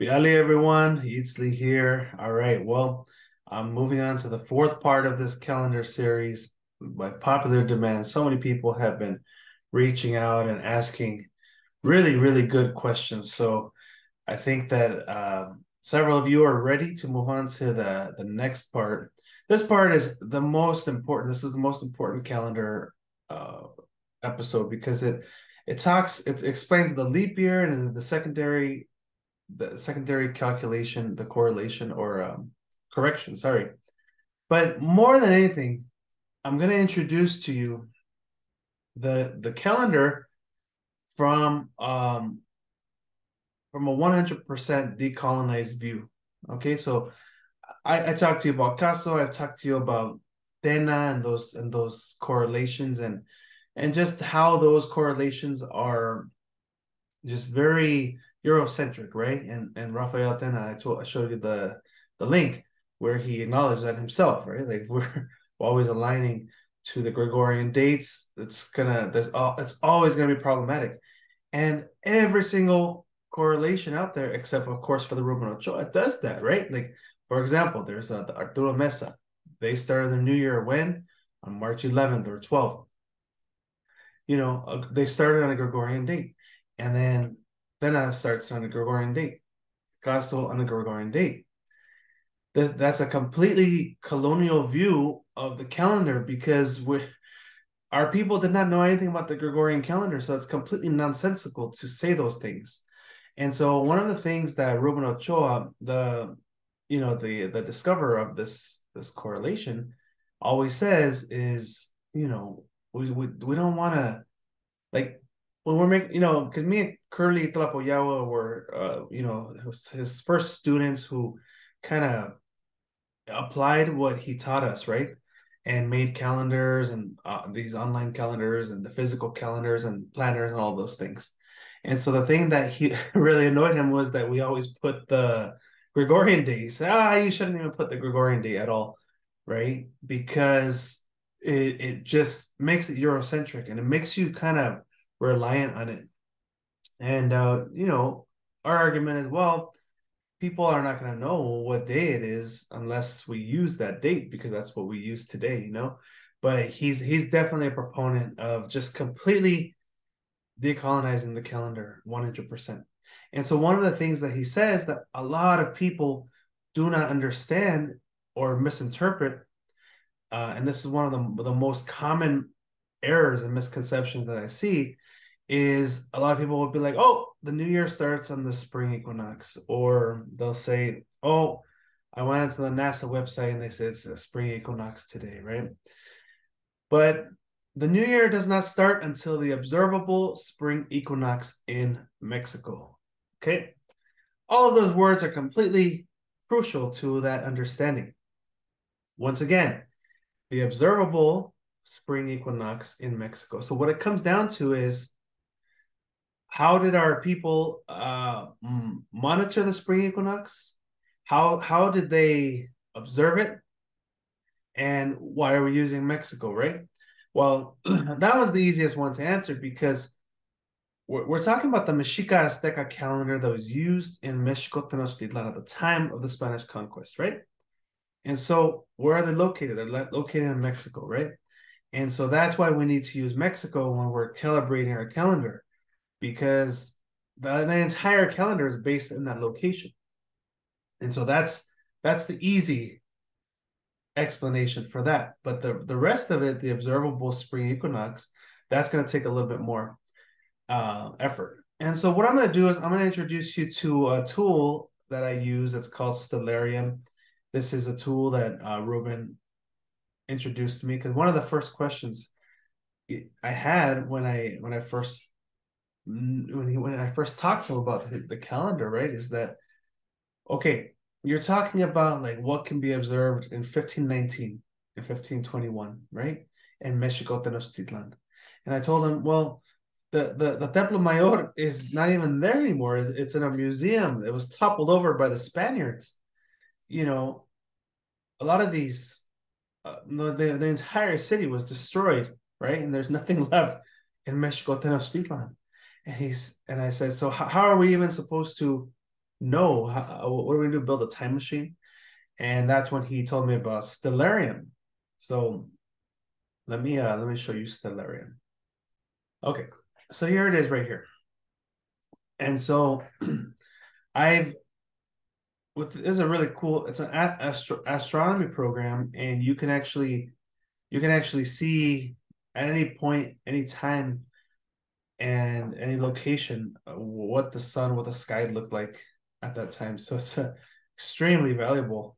Biali, everyone. Itztli here. All right. Well, I'm moving on to the fourth part of this calendar series. By popular demand, so many people have been reaching out and asking really, really good questions. So I think that uh, several of you are ready to move on to the, the next part. This part is the most important. This is the most important calendar uh, episode because it it talks it explains the leap year and the secondary the secondary calculation, the correlation or um, correction, sorry. But more than anything, I'm going to introduce to you the the calendar from um from a 100% decolonized view. Okay, so I, I talked to you about Caso, I've talked to you about Tena and those and those correlations and and just how those correlations are just very Eurocentric, right? And and Rafael Tena, I told I showed you the the link where he acknowledged that himself, right? Like we're always aligning to the Gregorian dates. It's gonna there's all it's always gonna be problematic. And every single correlation out there, except of course for the Ruben Ochoa, does that, right? Like for example, there's uh, the Arturo Meza. They started the new year when on March 11th or 12th. You know, uh, they started on a Gregorian date, and then then starts on a Gregorian date. Gospel on a Gregorian date. That, that's a completely colonial view of the calendar because we our people did not know anything about the Gregorian calendar, so it's completely nonsensical to say those things. And so one of the things that Ruben Ochoa, the you know, the the discoverer of this this correlation, always says is, you know, we we, we don't want to like when we're making, you know, because me and Kurly Tlapoyawa were, uh, you know, his first students who kind of applied what he taught us, right? And made calendars and uh, these online calendars and the physical calendars and planners and all those things. And so the thing that he really annoyed him was that we always put the Gregorian days. Ah, you shouldn't even put the Gregorian day at all, right? Because it, it just makes it Eurocentric and it makes you kind of reliant on it. And uh, you know, our argument is well, people are not going to know what day it is unless we use that date because that's what we use today, you know. But he's he's definitely a proponent of just completely decolonizing the calendar 100%. And so one of the things that he says that a lot of people do not understand or misinterpret uh, and this is one of the, the most common errors and misconceptions that I see is a lot of people will be like, oh, the new year starts on the spring equinox, or they'll say, oh, I went into the NASA website and they said it's a spring equinox today, right? But the new year does not start until the observable spring equinox in Mexico. Okay. All of those words are completely crucial to that understanding. Once again, the observable spring equinox in Mexico. So what it comes down to is how did our people uh, monitor the spring equinox? How how did they observe it? And why are we using Mexico, right? Well, that was the easiest one to answer because we're, we're talking about the Mexica Azteca calendar that was used in Mexico Tenochtitlan at the time of the Spanish conquest, right? And so where are they located? They're located in Mexico, right? And so that's why we need to use Mexico when we're calibrating our calendar because the, the entire calendar is based in that location. And so that's that's the easy explanation for that. But the the rest of it, the observable spring equinox, that's going to take a little bit more uh, effort. And so what I'm going to do is I'm going to introduce you to a tool that I use. It's called Stellarium. This is a tool that uh, Ruben introduced to me because one of the first questions I had when I when I first mm, when he when I first talked to him about the, the calendar, right, is that okay? You're talking about like what can be observed in 1519 and 1521, right? In Mexico Tenochtitlan. And I told him, well, the, the, the Templo Mayor is not even there anymore. It's, it's in a museum. It was toppled over by the Spaniards. You know, a lot of these uh, the, the entire city was destroyed, right? And there's nothing left in Mexico Tenochtitlan. And he's and I said, so how, how are we even supposed to know how, uh, what are we going to? Build a time machine, and that's when he told me about Stellarium. So let me uh let me show you Stellarium. Okay, so here it is right here. And so I've with this is a really cool it's an astro, astronomy program and you can actually you can actually see at any point any time and any location uh, what the sun what the sky looked like at that time. So it's an extremely valuable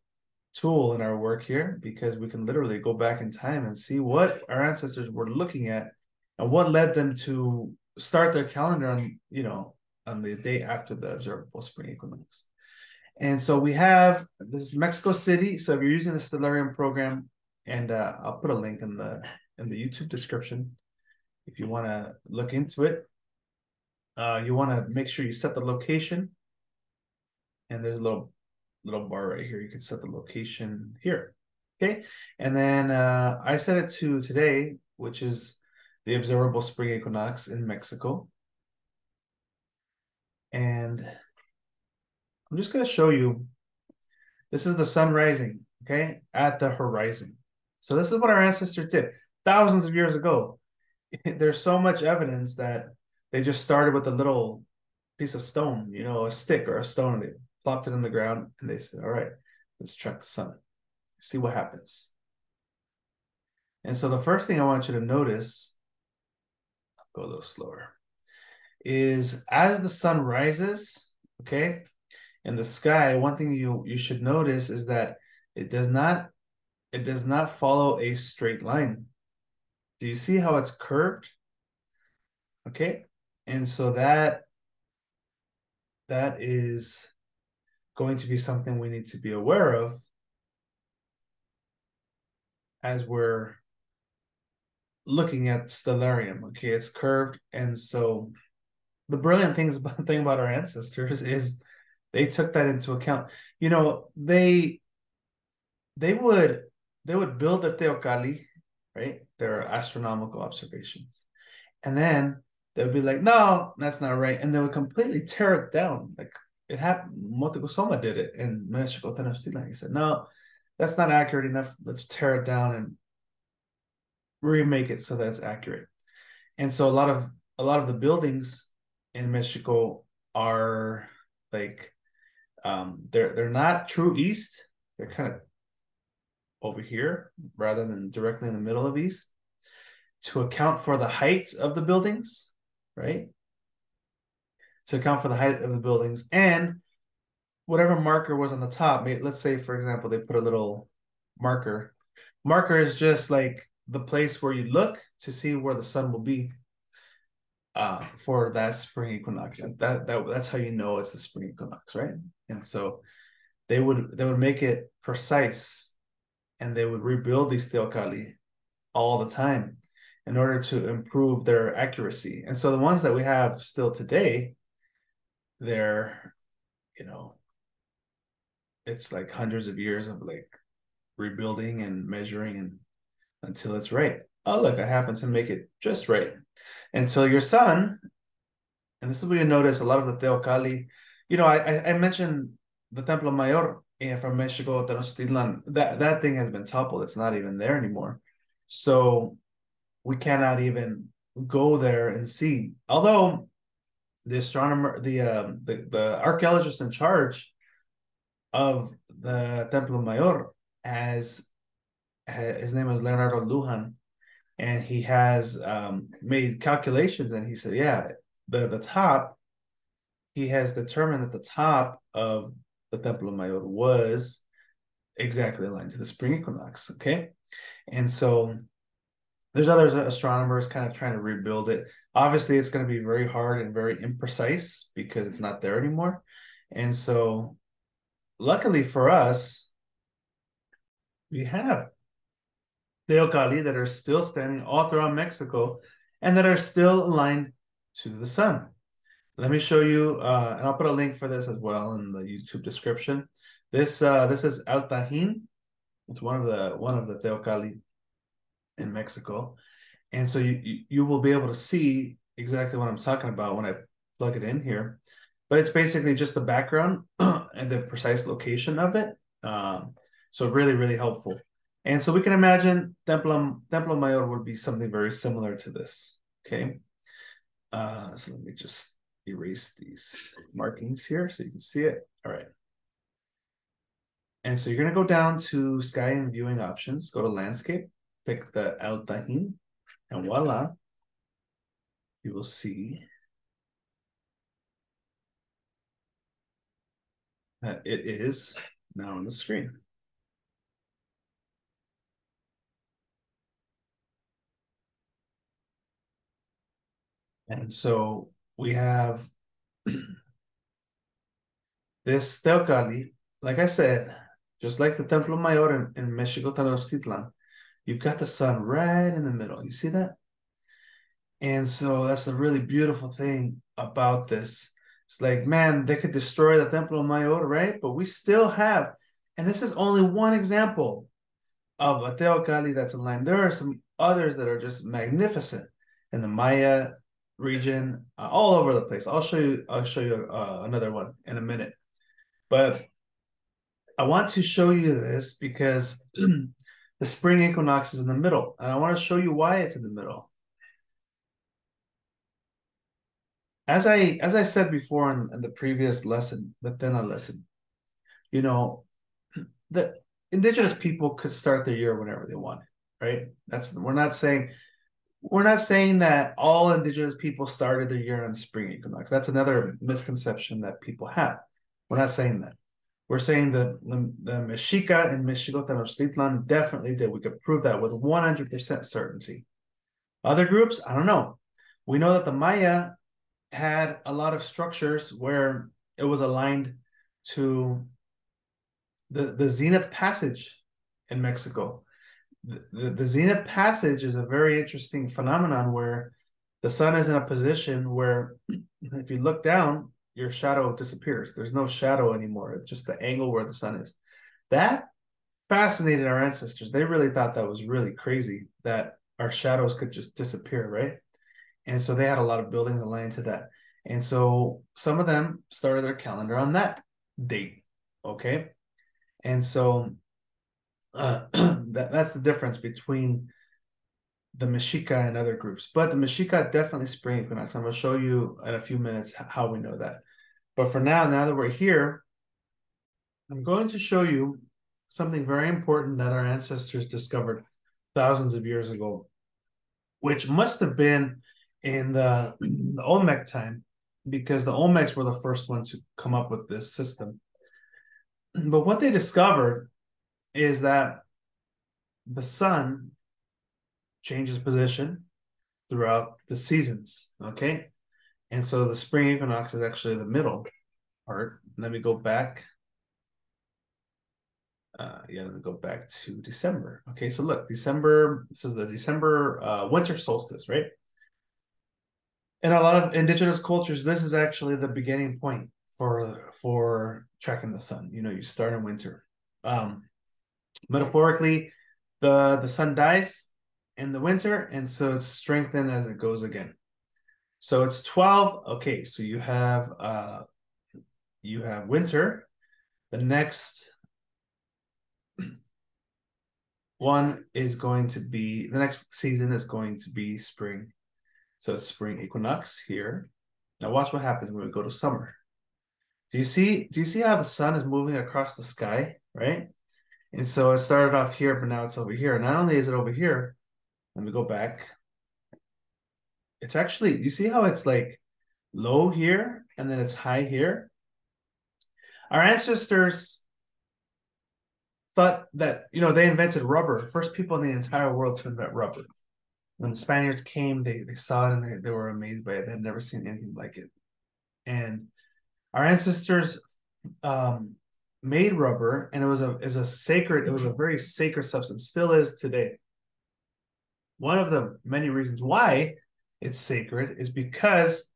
tool in our work here because we can literally go back in time and see what our ancestors were looking at and what led them to start their calendar on you know on the day after the observable spring equinox and so we have this is mexico city. So if you're using the stellarium program and uh, i'll put a link in the in the youtube description if you want to look into it. Uh, you want to make sure you set the location. And there's a little little bar right here. You can set the location here. Okay? And then uh, i set it to today which is the observable spring equinox in Mexico. And I'm just going to show you, this is the sun rising, okay, at the horizon. So this is what our ancestors did thousands of years ago. There's so much evidence that they just started with a little piece of stone, you know, a stick or a stone, and they plopped it in the ground and they said, all right, let's track the sun, see what happens. And so the first thing I want you to notice I'll go a little slower, is as the sun rises, okay, in the sky, one thing you you should notice is that it does not it does not follow a straight line. Do you see how it's curved? Okay, and so that that is going to be something we need to be aware of as we're looking at stellarium. Okay, it's curved, and so the brilliant things thing about our ancestors is they took that into account. You know, they they would they would build a Teocalli, right? Their astronomical observations, and then they would be like, "No, that's not right," and they would completely tear it down. Like it happened. Moctezuma did it in Mexico Tenochtitlan. He said, "No, that's not accurate enough. Let's tear it down and remake it so that it's accurate. And so a lot of a lot of the buildings in Mexico are like um they're they're not true east. They're kind of over here rather than directly in the middle of east to account for the height of the buildings, right? To account for the height of the buildings and whatever marker was on the top. Let's say, for example, they put a little marker. Marker is just like the place where you look to see where the sun will be uh, for that spring equinox. And that, that that's how you know it's the spring equinox, right? And so they would they would make it precise and they would rebuild these teocalli all the time in order to improve their accuracy. And so the ones that we have still today, they're, you know, it's like hundreds of years of like rebuilding and measuring and until it's right. Oh, look, I happen to make it just right. Until your son, and this is where you notice a lot of the Teocalli, you know, I, I mentioned the Templo Mayor from Mexico, Tenochtitlan, that, that thing has been toppled. It's not even there anymore. So we cannot even go there and see. Although the astronomer, the uh, the, the archaeologist in charge of the Templo Mayor has his name is Leonardo Lujan, and he has um, made calculations, and he said, yeah, the the top, he has determined that the top of the Templo Mayor was exactly aligned to the spring equinox. Okay, and so there's other astronomers kind of trying to rebuild it. Obviously, it's going to be very hard and very imprecise because it's not there anymore. And so, luckily for us, we have Teocalli that are still standing all throughout Mexico and that are still aligned to the sun. Let me show you, uh, and I'll put a link for this as well in the YouTube description. This uh, this is El Tajin. It's one of the one of the Teocalli in Mexico, and so you, you you will be able to see exactly what I'm talking about when I plug it in here. but it's basically just the background and the precise location of it. Um, so really, really helpful. And so we can imagine Templo, Templo Mayor would be something very similar to this. Okay. Uh, so let me just erase these markings here so you can see it. All right. And so you're going to go down to sky and viewing options, go to landscape, pick the El and voila, you will see that it is now on the screen. And so we have this Teocalli, like I said, just like the Templo Mayor in, in Mexico Tenochtitlan, you've got the sun right in the middle. You see that? And so that's the really beautiful thing about this. It's like, man, they could destroy the Templo Mayor, right? But we still have, and this is only one example of a Teocalli that's in line. There are some others that are just magnificent in the Maya region, uh, all over the place. I'll show you. I'll show you uh, another one in a minute. But I want to show you this because the spring equinox is in the middle, and I want to show you why it's in the middle. As I as I said before in, in the previous lesson, the Tena lesson, you know, the indigenous people could start their year whenever they wanted, right? That's we're not saying we're not saying that all indigenous people started their year on the spring equinox. That's another misconception that people have. We're not saying that. We're saying that the, the Mexica and Mexico Tenochtitlan definitely did. We could prove that with 100% certainty. Other groups, I don't know. We know that the Maya had a lot of structures where it was aligned to the, the Zenith Passage in Mexico the, the zenith passage is a very interesting phenomenon where the sun is in a position where if you look down your shadow disappears. There's no shadow anymore. It's just the angle where the sun is. That fascinated our ancestors. They really thought that was really crazy that our shadows could just disappear right? And so they had a lot of buildings aligned to that. And so some of them started their calendar on that date okay? And so uh, that that's the difference between the Mexica and other groups. But the Mexica definitely spring equinox. I'm going to show you in a few minutes how we know that. But for now, now that we're here, I'm going to show you something very important that our ancestors discovered thousands of years ago, which must have been in the, the Olmec time, because the Olmecs were the first ones to come up with this system. But what they discovered is that the sun changes position throughout the seasons. Okay. And so the spring equinox is actually the middle part. Let me go back. Uh, yeah, let me go back to December. Okay, so look, December, this is the December uh, winter solstice, right? In a lot of indigenous cultures, this is actually the beginning point for for tracking the sun. You know, you start in winter. Um, metaphorically, the the sun dies in the winter, and so it's strengthened as it goes again. So it's 12. Okay, so you have uh you have winter. The next one is going to be the next season is going to be spring. So it's spring equinox here. Now watch what happens when we go to summer. Do you see do you see how the sun is moving across the sky, right? And so it started off here, but now it's over here. Not only is it over here, let me go back. It's actually, you see how it's like low here and then it's high here? Our ancestors thought that, you know, they invented rubber, first people in the entire world to invent rubber. When the Spaniards came, they, they saw it and they, they were amazed by it. They had never seen anything like it. And our ancestors um, made rubber and it was a is a sacred it was a very sacred substance still is today. One of the many reasons why it's sacred is because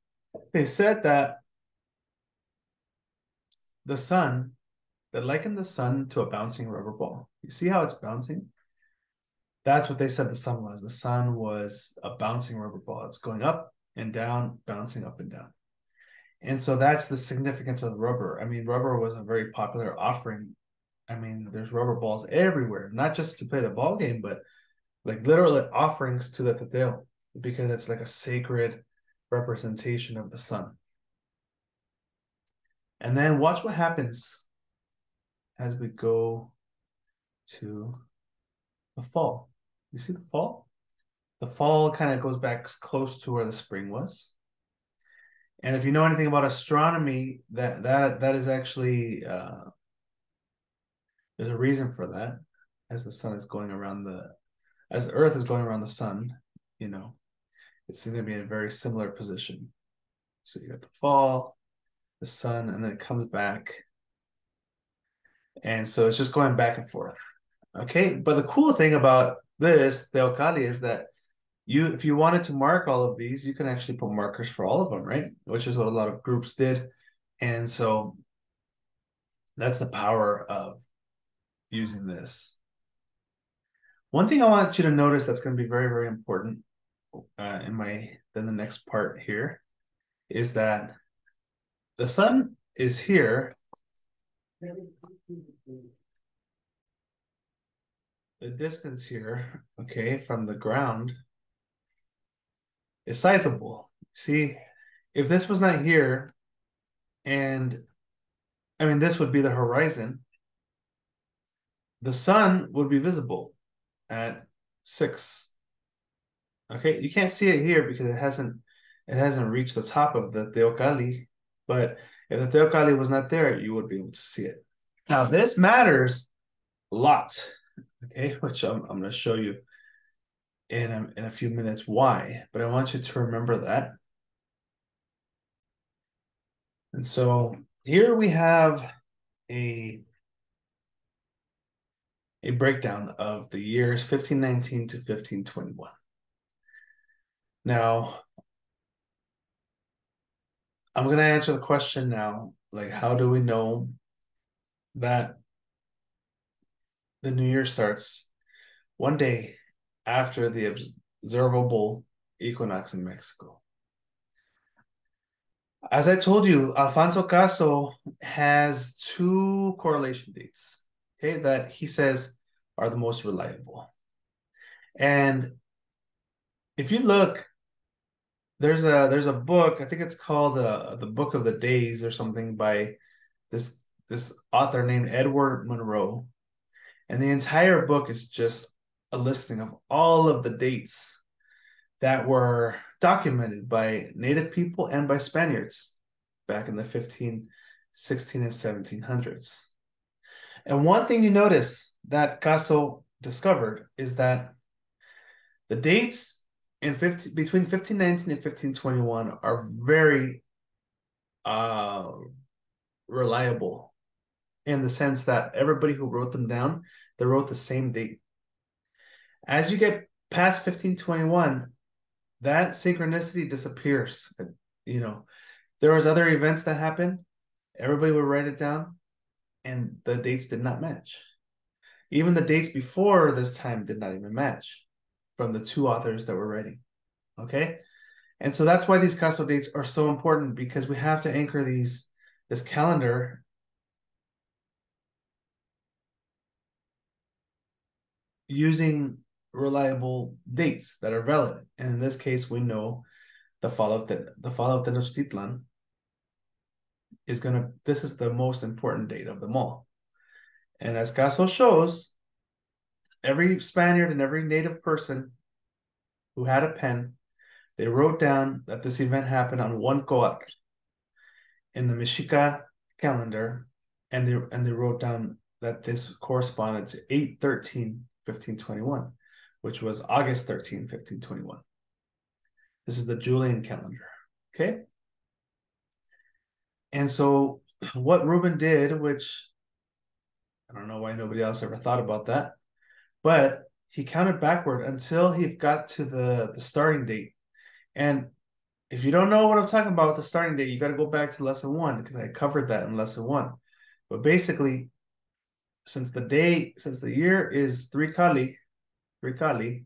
they said that the sun they likened the sun to a bouncing rubber ball. You see how it's bouncing? That's what they said the sun was. The sun was a bouncing rubber ball. It's going up and down bouncing up and down And so that's the significance of rubber. I mean, rubber was a very popular offering. I mean, there's rubber balls everywhere, not just to play the ball game, but like literally offerings to the Teteo because it's like a sacred representation of the sun. And then watch what happens as we go to the fall. You see the fall? The fall kind of goes back close to where the spring was. And if you know anything about astronomy, that that that is actually uh, there's a reason for that. As the sun is going around the, as the Earth is going around the sun, you know, it's going to be in a very similar position. So you got the fall, the sun, and then it comes back. And so it's just going back and forth. Okay. But the cool thing about this, the Teocalli, is that you if you wanted to mark all of these, you can actually put markers for all of them, right? Which is what a lot of groups did. And so that's the power of using this. One thing I want you to notice that's going to be very, very important uh, in my then the next part here is that the sun is here. The distance here, okay, from the ground is sizable. See, if this was not here, and I mean, this would be the horizon, the sun would be visible at six Okay, you can't see it here because it hasn't it hasn't reached the top of the Teocalli, but if the Teocalli was not there, you would be able to see it. Now this matters a lot, okay, which I'm, I'm going to show you in a, in a few minutes why, but I want you to remember that. And so here we have a a breakdown of the years 1519 to 1521. Now, I'm going to answer the question now. Like, how do we know that the new year starts one day after the observable equinox in Mexico? As I told you, Alfonso Caso has two correlation dates, okay, that he says are the most reliable. And if you look there's a there's a book i think it's called uh, the book of the days or something by this this author named edward Monroe. and the entire book is just a listing of all of the dates that were documented by native people and by spaniards back in the 15 16 and 1700s and one thing you notice that caso discovered is that the dates in 15, between 1519 and 1521 are very uh, reliable in the sense that everybody who wrote them down, they wrote the same date. As you get past 1521, that synchronicity disappears. You know, there was other events that happened. Everybody would write it down, and the dates did not match. Even the dates before this time did not even match from the two authors that were writing. Okay. And so that's why these Caso dates are so important because we have to anchor these this calendar using reliable dates that are valid. And in this case, we know the fall of the, the fall of Tenochtitlan is gonna this is the most important date of them all. And as Caso shows, every Spaniard and every native person who had a pen, they wrote down that this event happened on one coatl in the Mexica calendar, and they and they wrote down that this corresponded to 8 13 1521, which was August 13 1521. This is the Julian calendar. Okay. And so what Ruben did, which I don't know why nobody else ever thought about that, but he counted backward until he got to the the starting date. And if you don't know what I'm talking about with the starting date, you got to go back to lesson one because I covered that in lesson one. But basically, since the day, since the year is three Calli, three Calli,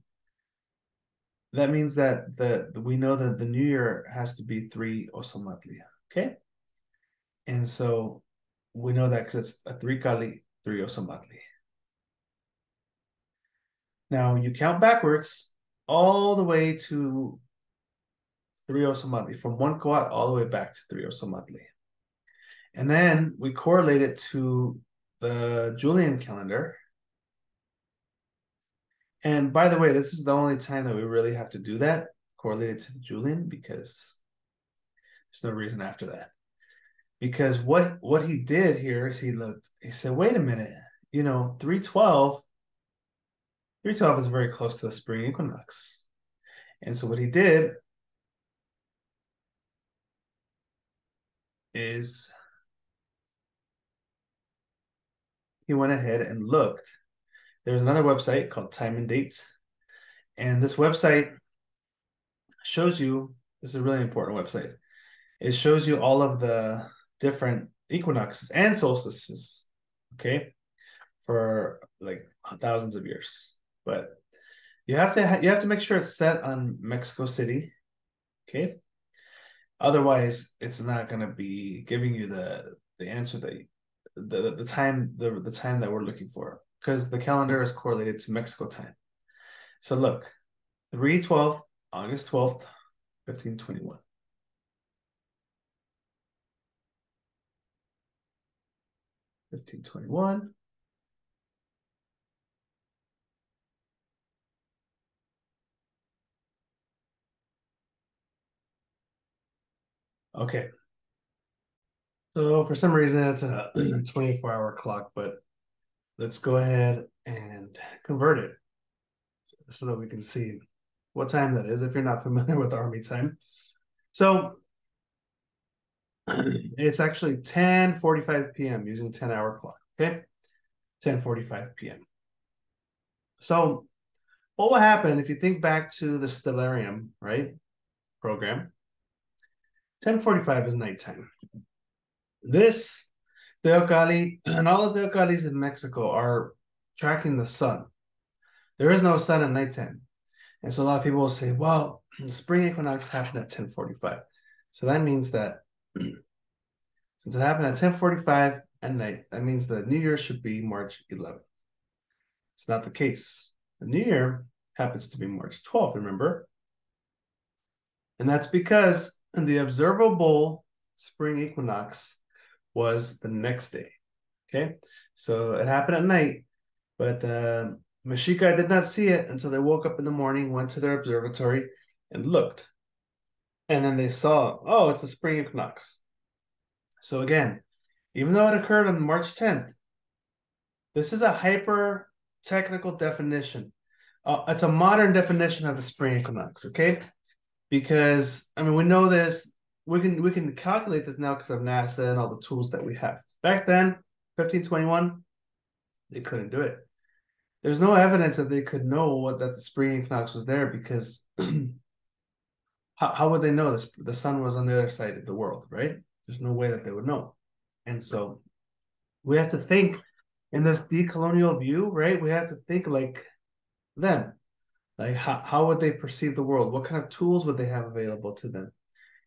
that means that the, we know that the new year has to be three osomatlia. Okay, And so we know that because it's a three Calli, three Ozomatli. Now you count backwards all the way to three Ozomatli, from one Coatl all the way back to three Ozomatli. And then we correlate it to the Julian calendar. And by the way, this is the only time that we really have to do that, correlated to the Julian, because there's no reason after that. Because what what he did here is he looked, he said, wait a minute, you know, 312, 312 is very close to the spring equinox. And so what he did is he went ahead and looked. There's another website called Time and Dates. And this website shows you, this is a really important website. It shows you all of the different equinoxes and solstices, okay, for like thousands of years. But you have to ha- you have to make sure it's set on Mexico City, okay. Otherwise, it's not going to be giving you the the answer that you, the the time the the time that we're looking for because the calendar is correlated to Mexico time. So look, 312, August 12th, 1521. Fifteen twenty one. Okay. So for some reason it's a 24 hour clock, but let's go ahead and convert it so that we can see what time that is if you're not familiar with army time. So it's actually 10:45 p.m. using 10 hour clock. Okay, 10:45 p.m. So what will happen if you think back to the Stellarium, right? Program. 10:45 is nighttime. This Teocalli and all of the Teocalis in Mexico are tracking the sun. There is no sun at nighttime. And so a lot of people will say, well, the spring equinox happened at 1045. So that means that since it happened at 1045 at night, that means the new year should be March 11th. It's not the case. The new year happens to be March 12th, remember? And that's because the observable spring equinox was the next day. Okay, so it happened at night, but uh, Mexica did not see it until they woke up in the morning, went to their observatory, and looked. And then they saw, oh, it's the spring equinox. So again, even though it occurred on March 10th, this is a hyper technical definition. Uh, it's a modern definition of the spring equinox, okay? Because I mean, we know this we can we can calculate this now because of NASA and all the tools that we have. Back then, 1521, they couldn't do it. There's no evidence that they could know what that the spring equinox was there because how, how would they know this the sun was on the other side of the world, right? There's no way that they would know. And so we have to think in this decolonial view, right? We have to think like them. Like how, how would they perceive the world? What kind of tools would they have available to them?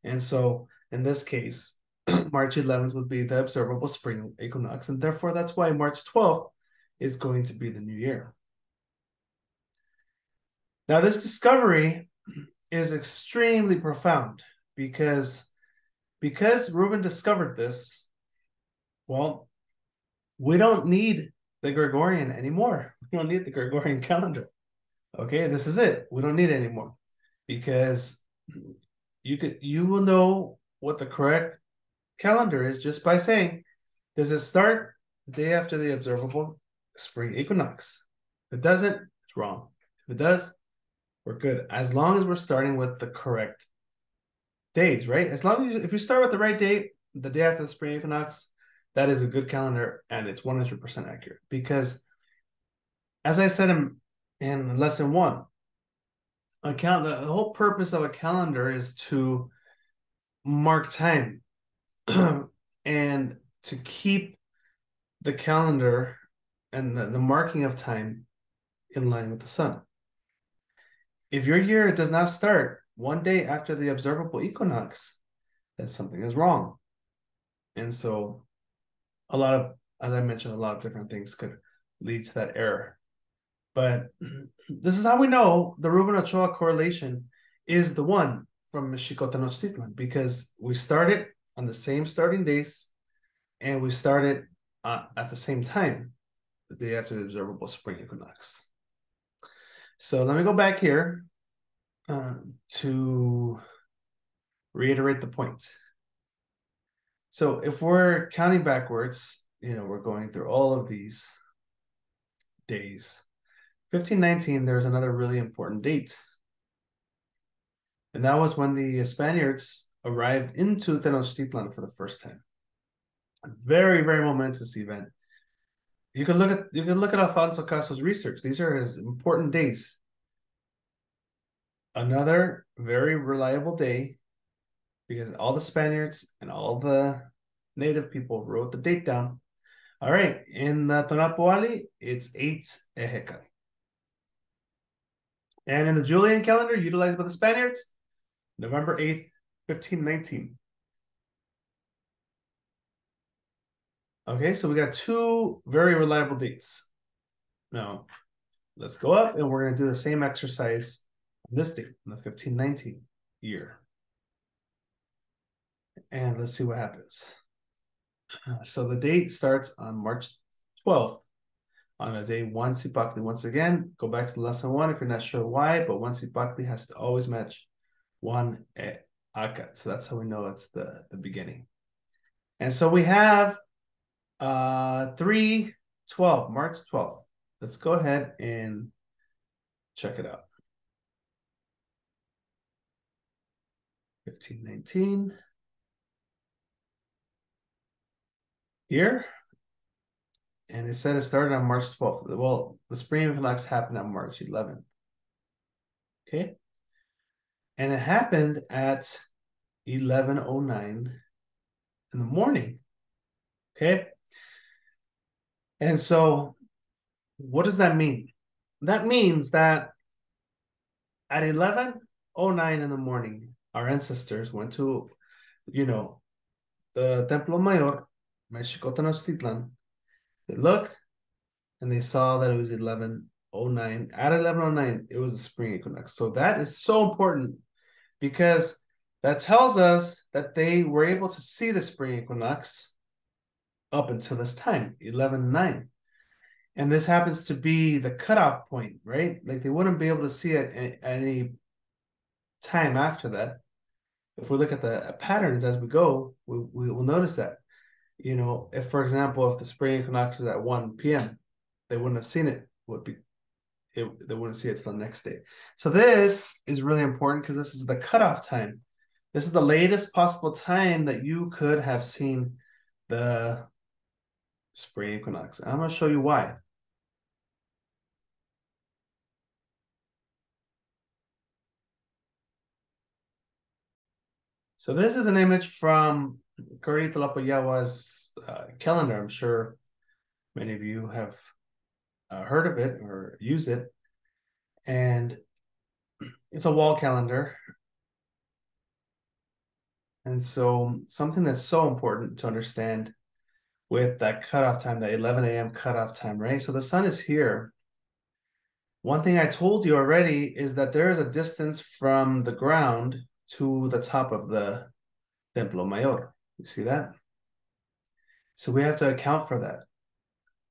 And so in this case, March 11th would be the observable spring equinox. And therefore, that's why March 12th is going to be the new year. Now, this discovery is extremely profound because because Ruben discovered this, well, we don't need the Gregorian anymore. We don't need the Gregorian calendar. Okay, this is it. We don't need it anymore because you could you will know what the correct calendar is just by saying, does it start the day after the observable spring equinox? If it doesn't, it's wrong. If it does, we're good. As long as we're starting with the correct days, right? As long as you, if you start with the right date, the day after the spring equinox, that is a good calendar and it's 100% accurate. Because as I said in, in lesson one, a cal- the whole purpose of a calendar is to mark time and to keep the calendar and the, the marking of time in line with the sun. If your year does not start one day after the observable equinox, then something is wrong. And so a lot of, as I mentioned, a lot of different things could lead to that error. But this is how we know the Ruben Ochoa correlation is the one from Mexico Tenochtitlan because we started on the same starting days and we started uh, at the same time, the day after the observable spring equinox. So let me go back here uh, to reiterate the point. So if we're counting backwards, you know, we're going through all of these days. 1519, there's another really important date. And that was when the Spaniards arrived into Tenochtitlan for the first time. A very, very momentous event. You can look at you can look at Alfonso Caso's research. These are his important dates. Another very reliable day because all the Spaniards and all the native people wrote the date down. All right, in the Tonalpohualli, it's 8 Ehecatl. And in the Julian calendar, utilized by the Spaniards, November 8th, 1519. Okay, so we got two very reliable dates. Now, let's go up and we're going to do the same exercise on this date, in the 1519 year. And let's see what happens. So the date starts on March 12th on a day one Cipactli. Once again, go back to lesson one if you're not sure why, but one Cipactli has to always match one Acatl. So that's how we know it's the, the beginning. And so we have uh 3 12, March 12th. Let's go ahead and check it out. 1519. Here. And it said it started on March 12th. Well, the spring equinox happened on March 11th. Okay. And it happened at 1109 in the morning. Okay. And so, what does that mean? That means that at 1109 in the morning, our ancestors went to, you know, the Templo Mayor, Mexico Tenochtitlan. They looked and they saw that it was 1109. At 1109, it was a spring equinox. So that is so important because that tells us that they were able to see the spring equinox up until this time, 11 9. And this happens to be the cutoff point, right? Like they wouldn't be able to see it at any time after that. If we look at the patterns as we go, we, we will notice that. You know, if for example, if the spring equinox is at 1 p.m., they wouldn't have seen it, would be it, they wouldn't see it till the next day. So this is really important because this is the cutoff time. This is the latest possible time that you could have seen the spring equinox. And I'm going to show you why. So this is an image from Kurly Tlapoyawa's uh, calendar. I'm sure many of you have uh, heard of it or use it. And it's a wall calendar. And so something that's so important to understand with that cutoff time, that 11 a.m. cutoff time, right? So the sun is here. One thing I told you already is that there is a distance from the ground to the top of the Templo Mayor. You see that? So we have to account for that.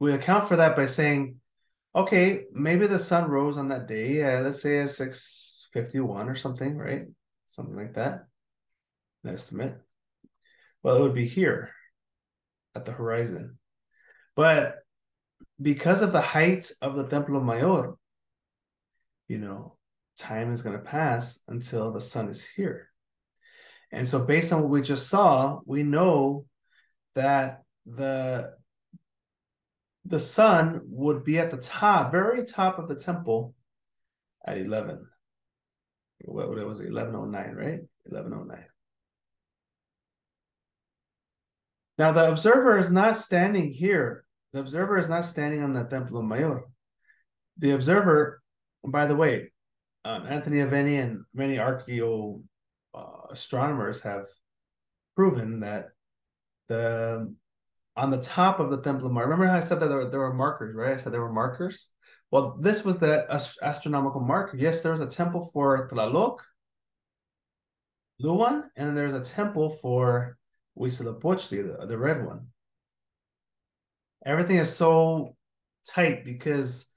We account for that by saying okay, maybe the sun rose on that day. Uh, let's say at six fifty one or something, right? Something like that. An estimate. Well, it would be here at the horizon, but because of the height of the Templo Mayor, you know, time is going to pass until the sun is here. And so, based on what we just saw, we know that the the sun would be at the top, very top of the temple at 11. What, what was it? 1109, right? 1109. Now, the observer is not standing here. The observer is not standing on the Templo Mayor. The observer, by the way, um, Anthony Aveni and many archaeo uh, astronomers have proven that the on the top of the Templo Mayor. Remember how I said that there were, there were markers, right? I said there were markers. Well, this was the astronomical marker. Yes, there was a temple for Tlaloc, blue one, and there's a temple for Huitzilopochtli, the, the red one. Everything is so tight because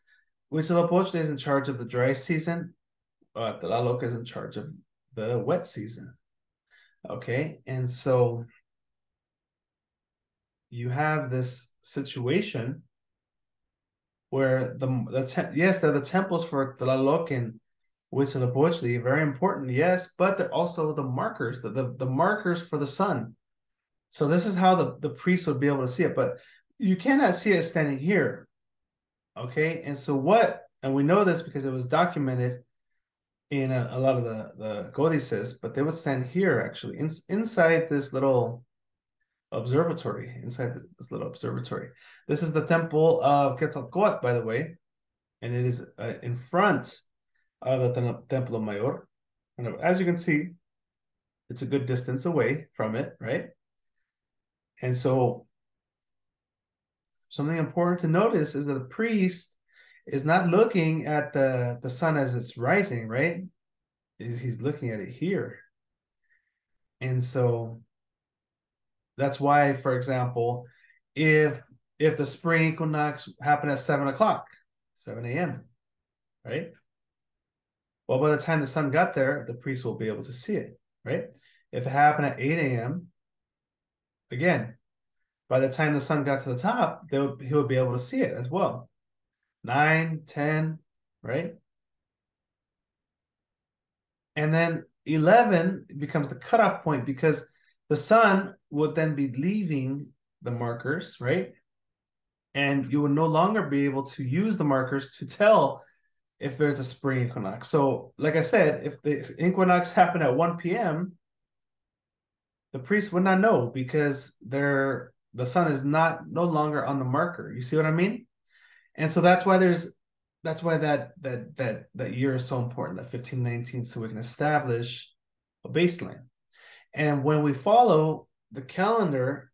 Huitzilopochtli is in charge of the dry season, but Tlaloc is in charge of the wet season. Okay, and so you have this situation where the the te- yes, they're the temples for Tlaloc Huitzilopochtli, very important, yes, but they're also the markers, the, the, the markers for the sun. So this is how the, the priest would be able to see it, but you cannot see it standing here. Okay, and so what, and we know this because it was documented in a, a lot of the, the codices, but they would stand here actually, in, inside this little observatory, inside this little observatory. This is the temple of Quetzalcoatl, by the way, and it is uh, in front of the Templo Mayor. And as you can see, it's a good distance away from it, right? And so something important to notice is that the priest is not looking at the, the sun as it's rising, right? He's looking at it here. And so that's why, for example, if if the spring equinox happened at seven o'clock, 7 a.m., right? Well, by the time the sun got there, the priest will be able to see it, right? If it happened at 8 a.m., again, by the time the sun got to the top, they'll, he would be able to see it as well. 9, 10, right? And then 11 becomes the cutoff point because the sun would then be leaving the markers, right? And you would no longer be able to use the markers to tell if there's a spring equinox. So, like I said, if the equinox happened at 1 p.m., the priest would not know because they're the sun is not no longer on the marker. You see what I mean? And so that's why there's that's why that that that that year is so important, that 1519, so we can establish a baseline. And when we follow the calendar,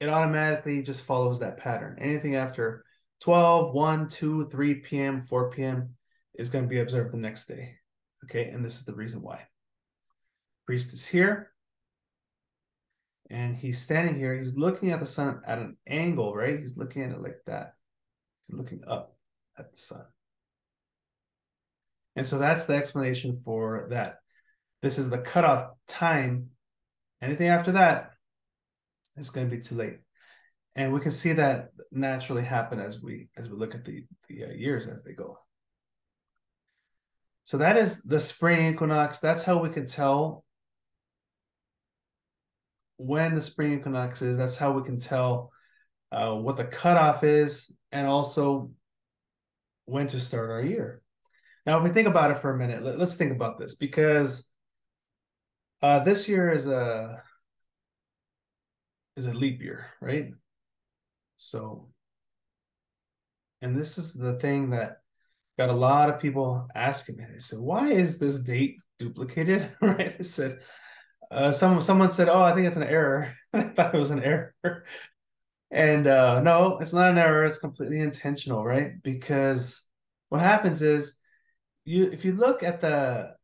it automatically just follows that pattern. Anything after 12, 1, 2, 3 p.m., 4 p.m., is going to be observed the next day. Okay, and this is the reason why. Priest is here, and he's standing here. He's looking at the sun at an angle, right? He's looking at it like that. He's looking up at the sun. And so that's the explanation for that. This is the cutoff time. Anything after that is going to be too late. And we can see that naturally happen as we as we look at the, the uh, years as they go. So that is the spring equinox. That's how we can tell when the spring equinox is. That's how we can tell uh, what the cutoff is and also when to start our year. Now, if we think about it for a minute, let, us think about this because uh, this year is a is a leap year, right? So, and this is the thing that got a lot of people asking me. They said, "Why is this date duplicated?" right? They said, uh, "Some someone said, oh, I think it's an error." I thought it was an error, and uh, no, it's not an error. It's completely intentional, right? Because what happens is, you if you look at the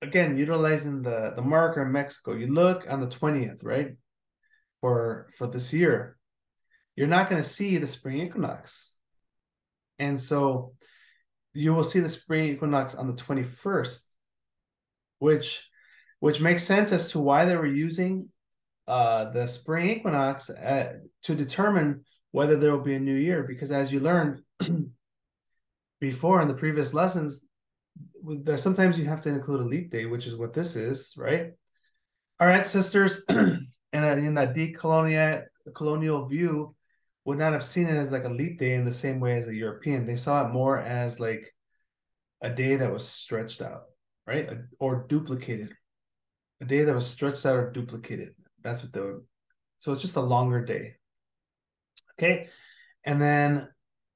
again utilizing the the marker in Mexico, you look on the twentieth, right? For for this year, you're not going to see the spring equinox and so you will see the spring equinox on the 21st, which which makes sense as to why they were using uh, the spring equinox uh, to determine whether there will be a new year. Because as you learned before in the previous lessons, there sometimes you have to include a leap day, which is what this is, right? Our ancestors, and in that decolonial colonial view, would not have seen it as like a leap day in the same way as a European. They saw it more as like a day that was stretched out, right? Or duplicated. A day that was stretched out or duplicated. That's what they would. So it's just a longer day. Okay. And then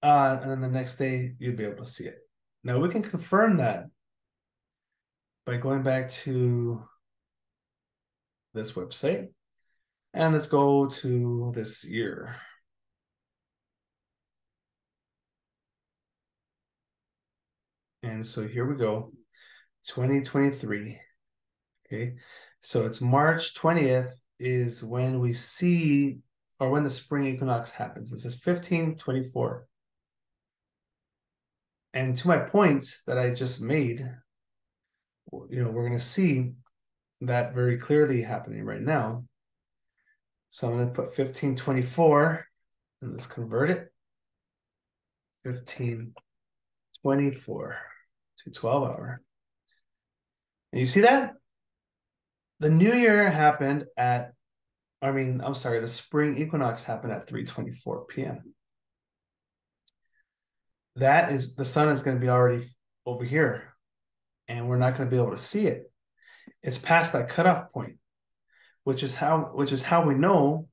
uh and then the next day you'd be able to see it. Now we can confirm that by going back to this website. And let's go to this year. And so here we go, 2023. Okay, so it's March 20th is when we see, or when the spring equinox happens. This is 1524. And to my point that I just made, you know, we're going to see that very clearly happening right now. So I'm going to put 1524 and let's convert it. 1524 to 12 hour. And you see that? The new year happened at, I mean, I'm sorry, the spring equinox happened at 3.24 p.m. That is, the sun is going to be already over here and we're not going to be able to see it. It's past that cutoff point, which is how, which is how we know,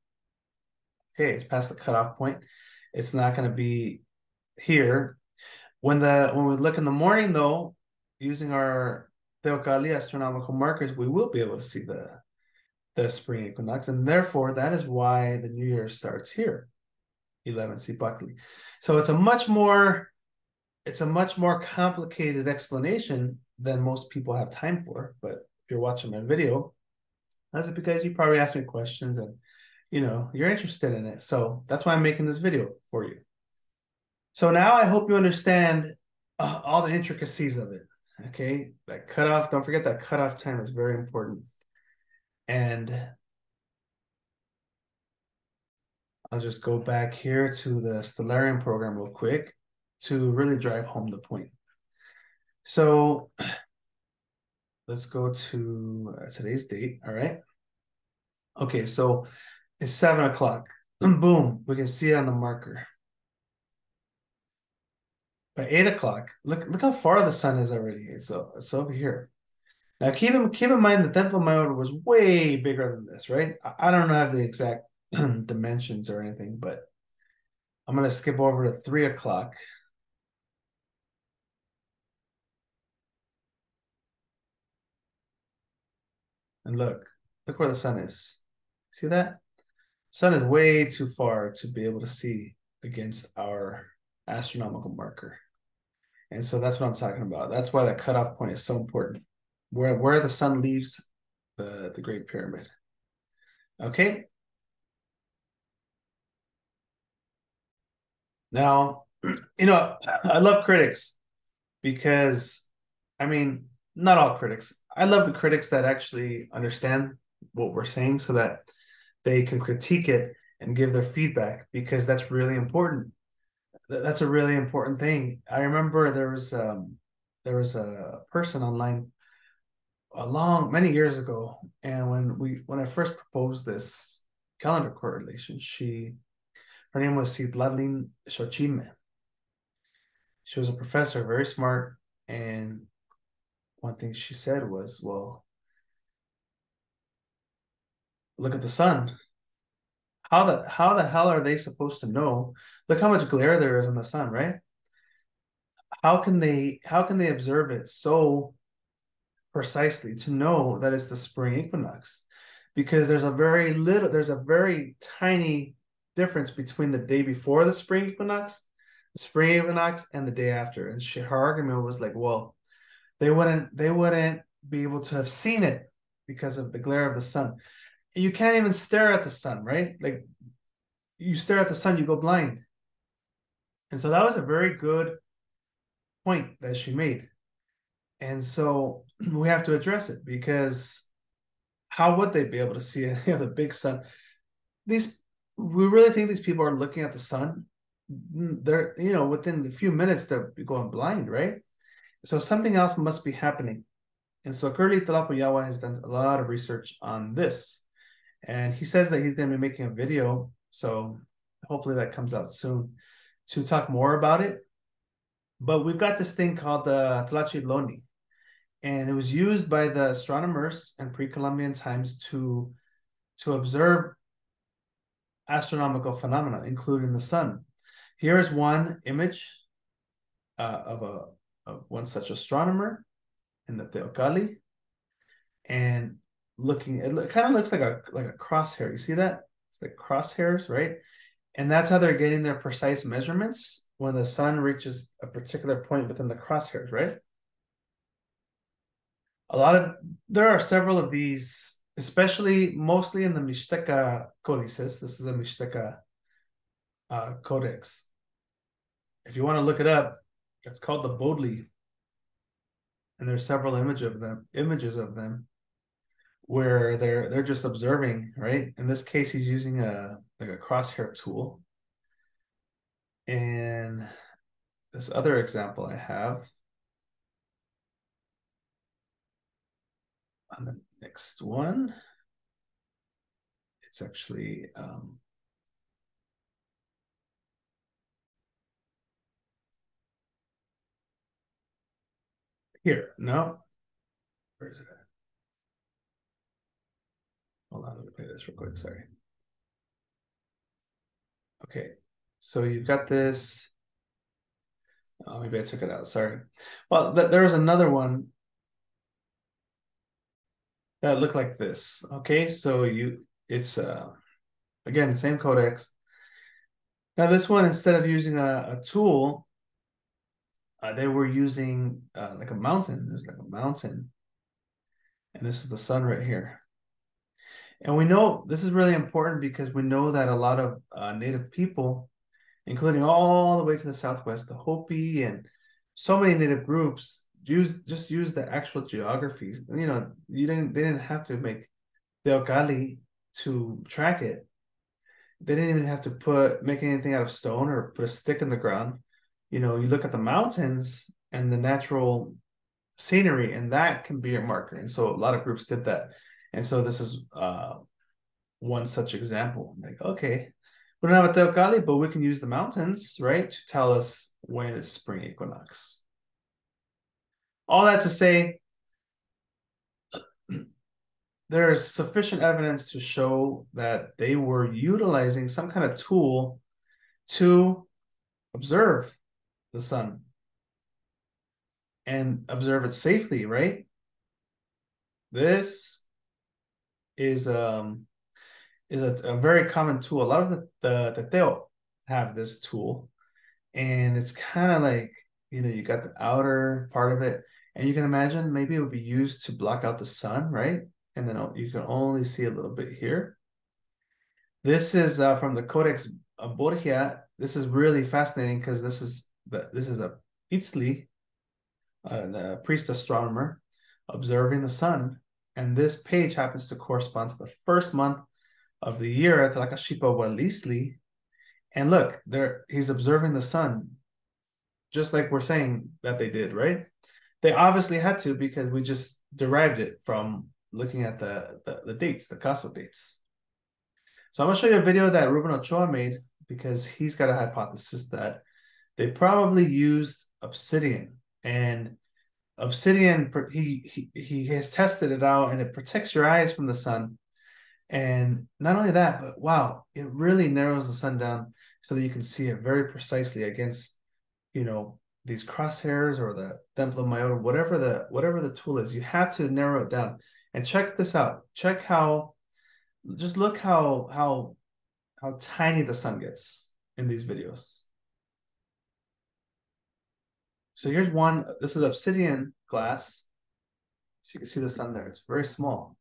okay, it's past the cutoff point. It's not going to be here. When the, when we look in the morning though, using our Teocalli astronomical markers, we will be able to see the the spring equinox, and therefore that is why the new year starts here, 11 Cipactli. So it's a much more it's a much more complicated explanation than most people have time for. But if you're watching my video, that's because you probably asked me questions and you know you're interested in it. So that's why I'm making this video for you. So now I hope you understand uh, all the intricacies of it. Okay, that cutoff, don't forget that cutoff time is very important. And I'll just go back here to the Stellarium program real quick to really drive home the point. So let's go to uh, today's date. All right. Okay, so it's seven o'clock. Boom, we can see it on the marker by eight o'clock, look look how far the sun is already. It's it's over here. Now keep in keep in mind the Templo Mayor was way bigger than this, right? I, I don't have the exact dimensions or anything, but I'm gonna skip over to three o'clock. And look, look where the sun is. See that? Sun is way too far to be able to see against our astronomical marker. And so that's what I'm talking about. That's why that cutoff point is so important. Where where the sun leaves the, the Great Pyramid. Okay. Now, you know, I love critics because I mean, not all critics. I love the critics that actually understand what we're saying so that they can critique it and give their feedback because that's really important that's a really important thing. I remember there was um, there was a person online a long many years ago, and when we when I first proposed this calendar correlation, she her name was Citlali Xochime. She was a professor, very smart, and one thing she said was, "Well, look at the sun how the how the hell are they supposed to know? Look how much glare there is in the sun, right? How can they how can they observe it so precisely to know that it's the spring equinox? Because there's a very little, there's a very tiny difference between the day before the spring equinox, the spring equinox, and the day after. And she, was like, well, they wouldn't they wouldn't be able to have seen it because of the glare of the sun you can't even stare at the sun, right? Like you stare at the sun, you go blind. And so that was a very good point that she made. And so we have to address it because how would they be able to see you know, the big sun? These we really think these people are looking at the sun. Mm, they're, you know, within a few minutes they're going blind, right? So something else must be happening. And so Kurly Tlapoyawa has done a lot of research on this. And he says that he's going to be making a video. So hopefully that comes out soon to talk more about it. But we've got this thing called the Tlachiloni. And it was used by the astronomers in pre-Columbian times to, to observe astronomical phenomena, including the sun. Here is one image uh, of a of one such astronomer in the Teocalli. And looking. It kind of looks like a like a crosshair. You see that? It's like crosshairs, right? And that's how they're getting their precise measurements when the sun reaches a particular point within the crosshairs, right? A lot of there are several of these, especially mostly in the Mixteca codices. This is a Mixteca uh, codex. If you want to look it up, it's called the Bodleian, and there's several image of them, images of them, where they're they're just observing, right? In this case, he's using a like a crosshair tool, and this other example I have on the next one, it's actually um, here. No, where is it? Hold on, let me play this real quick. Sorry. Okay, so you've got this. Oh, maybe I took it out. Sorry. Well, th there was another one that looked like this. Okay, so you it's uh again same codex. Now this one, instead of using a, a tool, uh, they were using uh, like a mountain. There's like a mountain, and this is the sun right here. And we know this is really important because we know that a lot of uh, native people, including all the way to the southwest, the Hopi and so many native groups, use just use the actual geography. You know, you didn't they didn't have to make Teocalli to track it. They didn't even have to put make anything out of stone or put a stick in the ground. You know, you look at the mountains and the natural scenery, and that can be your marker. And so a lot of groups did that. And so this is uh, one such example. Like, okay, we don't have a Teocalli, but we can use the mountains, right, to tell us when it's spring equinox. All that to say, there is sufficient evidence to show that they were utilizing some kind of tool to observe the sun and observe it safely, right? This is um is a, a, very common tool. A lot of the the, the Teo have this tool, and it's kind of like you know you got the outer part of it, and you can imagine maybe it would be used to block out the sun, right? And then you can only see a little bit here. This is uh, from the Codex Borgia. This is really fascinating because this is this is a Itzli, uh, the priest astronomer, observing the sun and this page happens to correspond to the first month of the year at Tlacaxipehualiztli. And look, there he's observing the sun, just like we're saying that they did, right? They obviously had to because we just derived it from looking at the, the, the dates, the Caso dates. So I'm gonna show you a video that Ruben Ochoa made because he's got a hypothesis that they probably used obsidian and obsidian he, he he has tested it out and it protects your eyes from the sun. And not only that but wow it really narrows the sun down so that you can see it very precisely against you know these crosshairs or the templo mayor whatever the whatever the tool is you have to narrow it down. And check this out. Check how just look how how how tiny the sun gets in these videos so here's one. This is obsidian glass. So you can see the sun there. It's very small.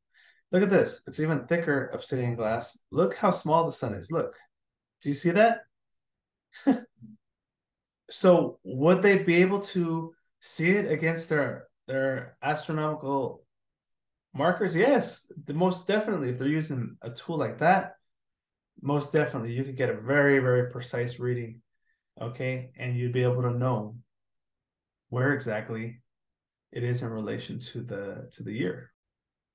Look at this. It's even thicker obsidian glass. Look how small the sun is. Look. Do you see that? so would they be able to see it against their their astronomical markers? Yes, the most definitely. If they're using a tool like that, most definitely you could get a very, very precise reading. Okay. And you'd be able to know where exactly it is in relation to the to the year.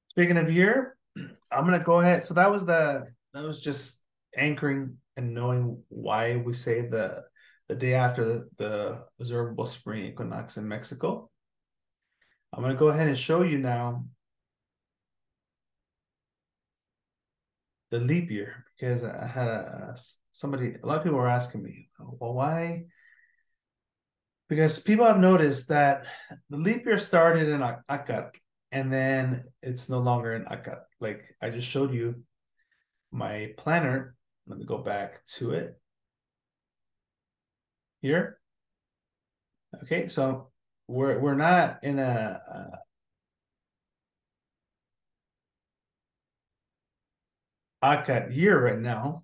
Speaking of year, I'm gonna go ahead. So that was the that was just anchoring and knowing why we say the the day after the, the observable spring equinox in Mexico. I'm gonna go ahead and show you now the leap year because I had a somebody a lot of people were asking me, well, why because people have noticed that the leap year started in Acatl, and then it's no longer in Acatl. Like I just showed you my planner. Let me go back to it here. Okay, so we're we're not in a, a Acatl year right now.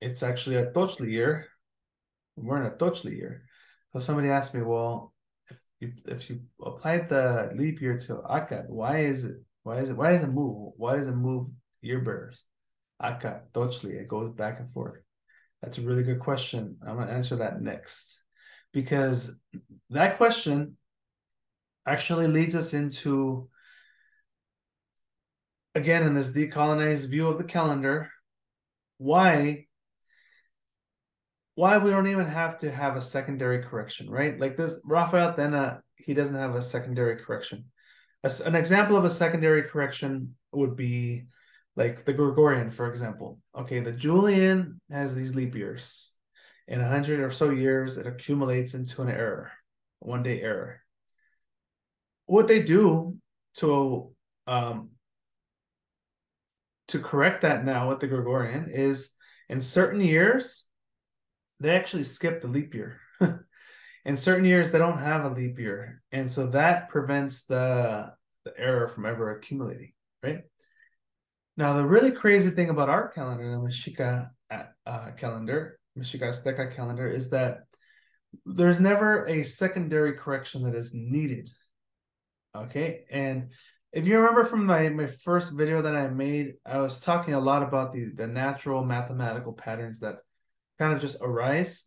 It's actually a Tochtli year. We're in a Tochtli year. So somebody asked me, well, if you, if you applied the leap year to Acatl, why is it why is it why does it move? Why does it move year bearers? Acatl, Tochtli, it goes back and forth. That's a really good question. I'm gonna answer that next because that question actually leads us into again in this decolonized view of the calendar why why we don't even have to have a secondary correction right? Like this Rafael Tena he doesn't have a secondary correction. As, an example of a secondary correction would be like the Gregorian for example. Okay the Julian has these leap years. In a hundred or so years, it accumulates into an error, one day error. What they do to um, to correct that now with the Gregorian is in certain years, they actually skip the leap year. in certain years, they don't have a leap year. And so that prevents the, the error from ever accumulating, right? Now, the really crazy thing about our calendar, the Mexica uh, calendar, Mexica Azteca calendar is that there's never a secondary correction that is needed. Okay. And if you remember from my, my first video that I made, I was talking a lot about the, the natural mathematical patterns that kind of just arise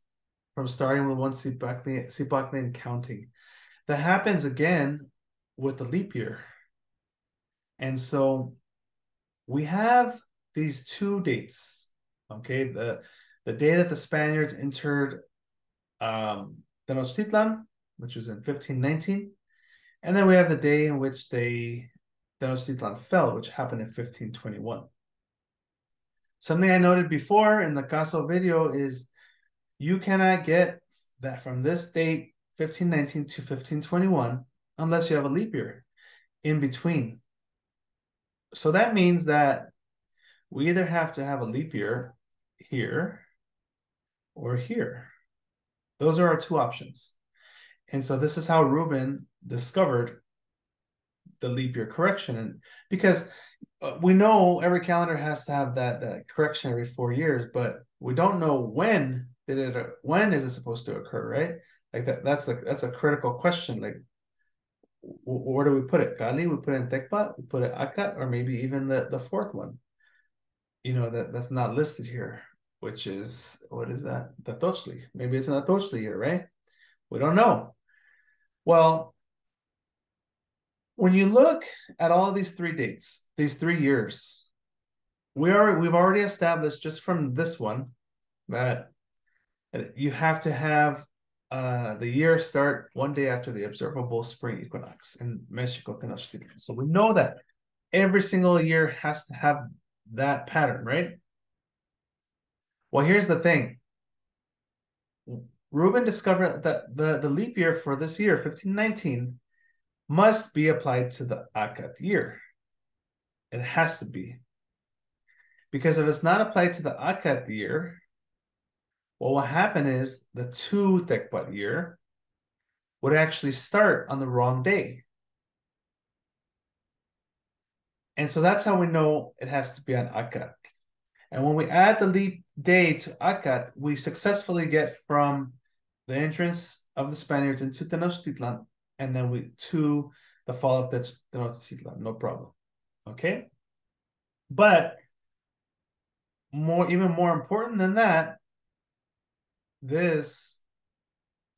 from starting with one Cipactli and counting. That happens again with the leap year. And so we have these two dates. Okay. The the day that the Spaniards entered um, Tenochtitlan, which was in 1519. And then we have the day in which they Tenochtitlan fell, which happened in 1521. Something I noted before in the Caso video is you cannot get that from this date, 1519 to 1521, unless you have a leap year in between. So that means that we either have to have a leap year here or here. Those are our two options. And so this is how Ruben discovered the leap year correction. And because Uh, we know every calendar has to have that, that correction every four years, but we don't know when did it when is it supposed to occur, right? Like that that's like that's a critical question. Like where do we put it? Calli, we put it in Tecpatl, we put it Acatl, or maybe even the, the fourth one. You know, that, that's not listed here which is what is that? The Tochtli. Maybe it's in the Tochtli year, right? We don't know. Well, when you look at all these three dates, these three years, we are we've already established just from this one that, you have to have uh, the year start one day after the observable spring equinox in Mexico Tenochtitlan. So we know that every single year has to have that pattern, right? Well, here's the thing. Ruben discovered that the, the leap year for this year, 1519, must be applied to the Acatl year. It has to be. Because if it's not applied to the Acatl year, what will happen is the two Tecpatl year would actually start on the wrong day. And so that's how we know it has to be on Acatl. And when we add the leap day to Acatl, we successfully get from the entrance of the Spaniards into Tenochtitlan and then we to the fall of Tenochtitlan, no problem. Okay? But more even more important than that, this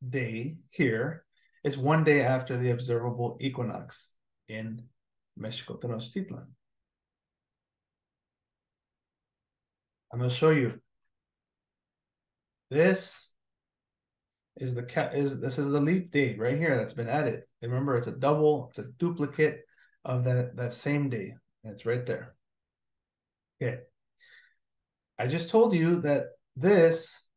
day here is one day after the observable equinox in Mexico Tenochtitlan. I'm going to show you. This is the cat is this is the leap date right here that's been added. Remember, it's a double, it's a duplicate of that that same day. It's right there. Okay. I just told you that this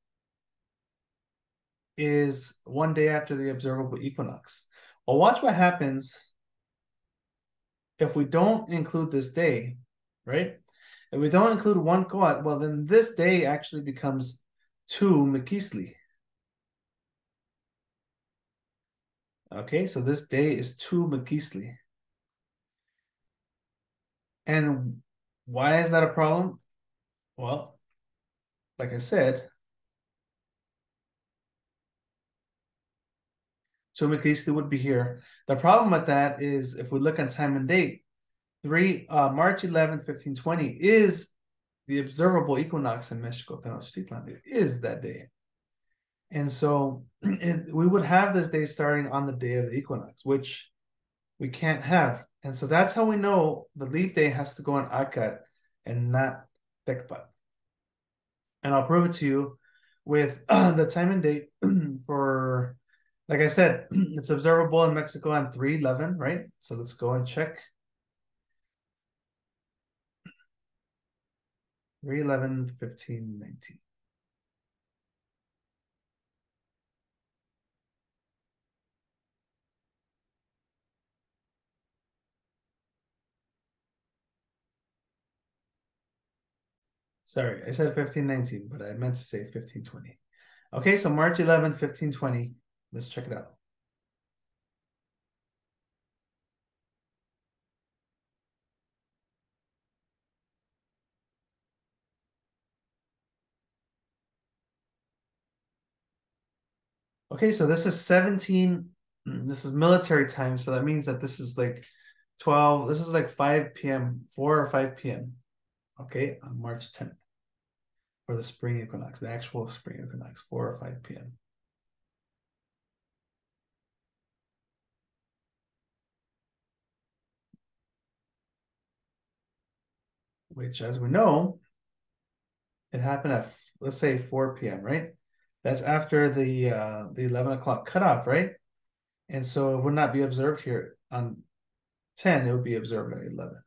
is one day after the observable equinox. Well, watch what happens if we don't include this day, right? If we don't include one Coatl, well, then this day actually becomes two Miquiztli. Okay, so this day is two Miquiztli. And why is that a problem? Well, like I said, two Miquiztli would be here. The problem with that is if we look on time and date, three uh, March 11th, 1520 is the observable equinox in Mexico Tenochtitlan. It is that day. And so it, we would have this day starting on the day of the equinox, which we can't have. And so that's how we know the leap day has to go on Acatl and not Tecpatl. And I'll prove it to you with the time and date for, like I said, it's observable in Mexico on 311, right? So let's go and check. 311, 15, 19. Sorry, I said 1519, but I meant to say 1520. Okay, so March 11th, 1520. Let's check it out. Okay, so this is 17, mm, this is military time, so that means that this is like 12, this is like 5 p.m., 4 or 5 p.m okay, on March 10th for the spring equinox, the actual spring equinox, 4 or 5 p.m. Which, as we know, it happened at let's say 4 p.m. Right? That's after the uh, the 11 o'clock cutoff, right? And so it would not be observed here on 10. It would be observed at 11.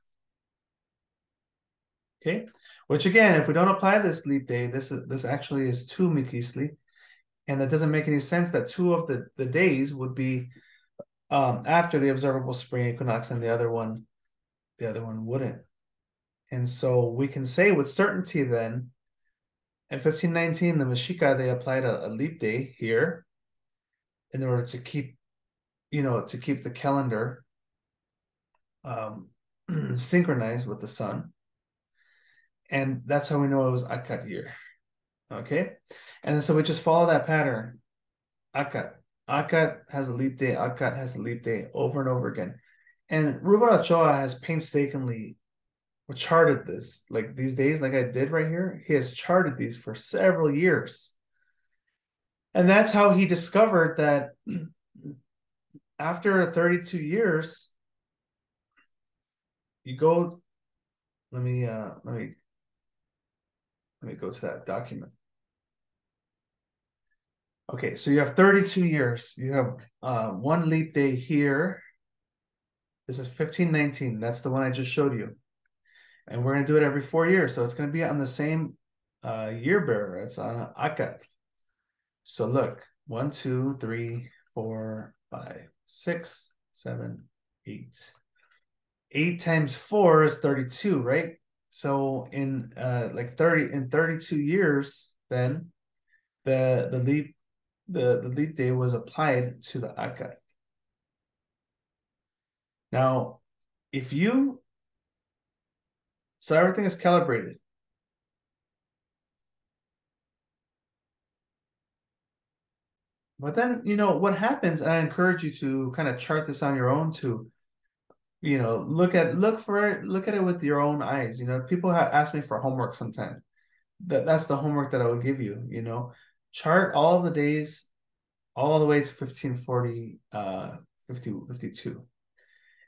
Okay, which again, if we don't apply this leap day, this is this actually is two Miquiztli, and that doesn't make any sense that two of the, the days would be um, after the observable spring equinox and the other one, the other one wouldn't. And so we can say with certainty then, in 1519, the Mexica, they applied a, a leap day here in order to keep, you know, to keep the calendar um, synchronized with the sun. And that's how we know it was Acatl year. Okay. And so we just follow that pattern. Acatl. Acatl has a leap day. Acatl has a leap day over and over again. And Ruben Ochoa has painstakingly charted this. Like these days, like I did right here, he has charted these for several years. And that's how he discovered that after 32 years, you go, let me uh let me let me go to that document. Okay, so you have 32 years. You have uh, one leap day here. This is 1519. That's the one I just showed you. And we're going to do it every four years. So it's going to be on the same uh, year bearer. It's on Acatl. So look, one, two, three, four, five, six, seven, eight. Eight times four is 32, right? So in uh like 30 in 32 years, then the the leap the, the leap day was applied to the Acatl. Now, if you so everything is calibrated. But then, you know, what happens, and I encourage you to kind of chart this on your own too you know look at look for it look at it with your own eyes you know people have asked me for homework sometimes that that's the homework that i will give you you know. Chart all the days all the way to 1540 uh 50 52